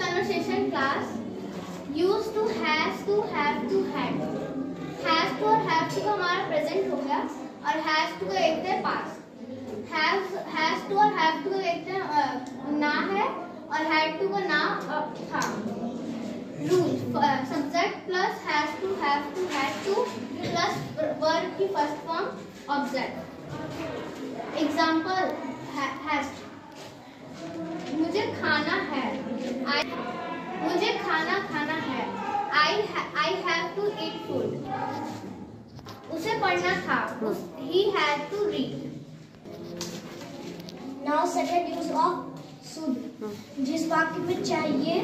Conversation class used to has to have to had has to और have to का हमारा present हो गया और has to का एक थे past has has to और have to का थे अ, ना है और had to का ना था rule subject plus has to have to had to plus verb की first form object example has मुझे खाना है मुझे खाना खाना है। I I have to eat food उसे पढ़ना था। He had to read now second use of should जिस वाक्य में चाहिए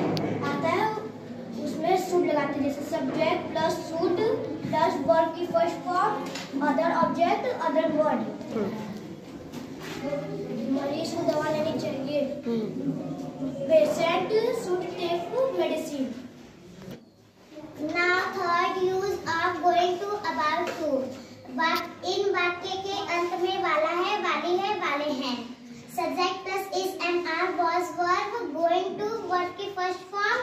आता है उसमें शुड लगाते हैं। जैसे subject plus should plus verb की first form other object other word मरीज़ को दवा लेनी चाहिए। Medicine Now third use of going to about to. इन वाक्य के अंत में वाला है वाली है वाले हैं। Subject plus is and are was verb going to verb की first form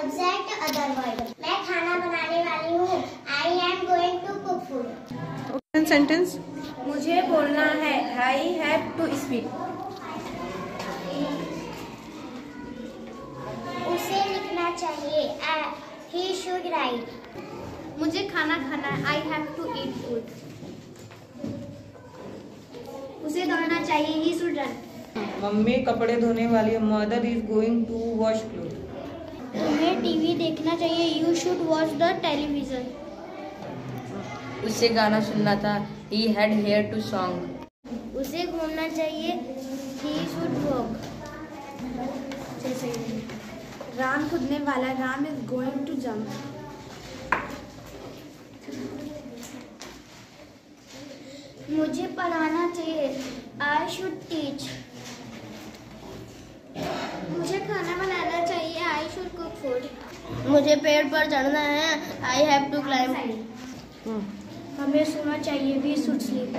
object other word मैं खाना बनाने वाली हूँ। I am going to cook food sentence मुझे बोलना है। आई हैव टू स्पीक उसे लिखना चाहिए ही शुड राइट मुझे खाना खाना है। I have to eat food उसे दौड़ना चाहिए। ही शुड रन मम्मी कपड़े धोने वाली है mother is going to wash cloth तुम्हें टीवी देखना चाहिए। You should watch the television उसे गाना सुनना था। He had hear to song उसे घूमना चाहिए। ही शुड वॉक राम कूदने वाला Ram is going to jump मुझे पढ़ाना चाहिए। आई शुड टीच मुझे खाना बनाना चाहिए। आई शुड कुक फ़ूड मुझे पेड़ पर चढ़ना है। आई हैव टू क्लाइंब हमें सोना चाहिए वी शुड स्लीप